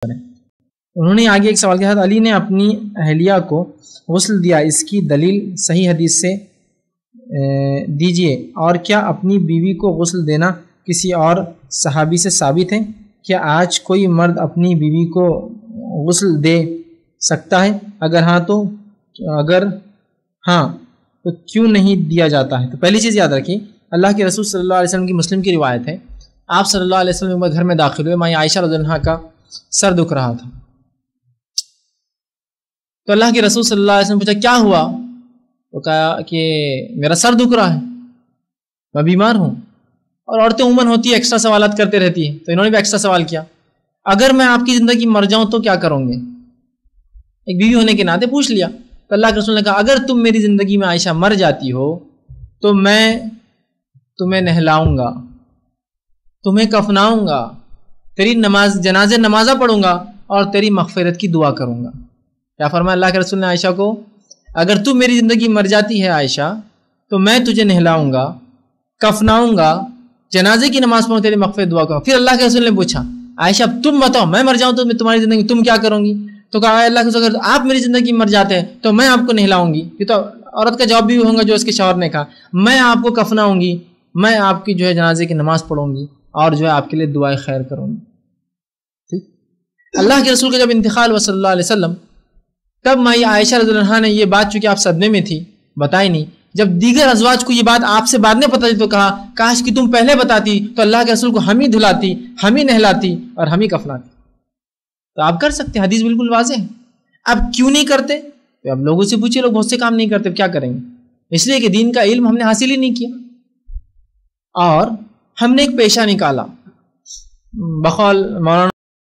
کریں۔ انہوں نے آگے ایک سوال کیا علی نے اپنی اہلیہ کو غسل دیا، اس کی دلیل صحیح حدیث سے دیجیے۔ اور کیا اپنی بیوی کو غسل دینا کسی اور صحابی سے ثابت ہے؟ کیا آج کوئی مرد اپنی بیوی کو غسل دے سکتا ہے؟ اگر ہاں تو، اگر ہاں تو کیوں نہیں دیا جاتا ہے؟ تو پہلی چیز یاد رکھیے، اللہ کے رسول صلی اللہ علیہ وسلم کی مسلم کی روایت ہے۔ آپ صلی اللہ علیہ وسلم گھر میں داخل ہوئے ماں عائشہ رضی اللہ کا سر دکھ رہا تھا۔ تو اللہ کے رسول صلی اللہ علیہ وسلم پوچھا، کیا ہوا؟ تو کہا کہ، میرا سر دکھ رہا ہے، میں بیمار ہوں۔ اور عورتیں عموماً ہوتی ہیں ایکسٹرا سوالات کرتے رہتی ہیں۔ تو انہوں نے بھی ایکسٹرا سوال کیا۔ اگر میں آپ کی زندگی مر جاؤں تو کیا کروں گے؟ ایک بیوی ہونے کے ناطے پوچھ لیا۔ تو اللہ کے رسول نے کہا، اگر تم میری زندگی میں عائشہ مر جاتی ہو، تو میں تمہیں نہلاؤں گا، تمہیں کفناؤں گا تیری نماز جناز نمازہ پڑھوں گا اور تیری مغفرت کی دعا کروں گا۔ کیا فرمایا اللہ کے رسول نے عائشہ کو؟ اگر تو میری زندگی مر جاتی ہے عائشہ، تو میں تجھے نہلاؤں گا، کفناؤں گا، جنازے کی نماز پڑھوں تیری مغفرت دعا کروں پھر اللہ کے رسول نے پوچھا، عائشہ، تم بتاؤ، میں مر جاؤں تو میں تمہاری زندگی تم کیا کروں گی؟ تو کہا اللہ کے اگر آپ میری زندگی مر جاتے ہیں تو میں آپ کو نہلاؤں گی۔ یہ تو عورت کا جواب بھی ہوں جو اس کے شوہر نے کہا، میں آپ کو کفناؤں گی، میں آپ کی جو ہے جنازے کی نماز پڑھوں گی اور جو ہے آپ کے لیے دعائیں خیر کروں گی۔ اللہ کے رسول کا جب انتقال و صلی اللہ علیہ وسلم، تب مائی عائشہ رضی اللہ عنہ نے یہ بات چونکہ آپ صدمے میں تھی، بتائی نہیں۔ جب دیگر ازواج کو یہ بات آپ سے بعد میں پتہ چلی تو کہا، کاش کہ تم پہلے بتاتی تو اللہ کے رسول کو ہم ہی دھلاتی، ہم ہی نہلاتی اور ہم ہی کفلاتی۔ تو آپ کر سکتے، حدیث بالکل واضح ہے۔ اب کیوں نہیں کرتے؟ تو اب لوگوں سے پوچھے لوگ بہت سے کام نہیں کرتے کیا کریں گے؟ اس لیے کہ دین کا علم ہم نے حاصل ہی نہیں کیا۔ اور ہم نے ایک پیشہ نکالا۔ بقول مولانا